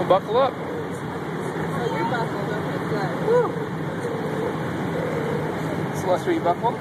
Well, buckle up. So you're buckled. Okay, good. Woo. Celeste, are you buckled?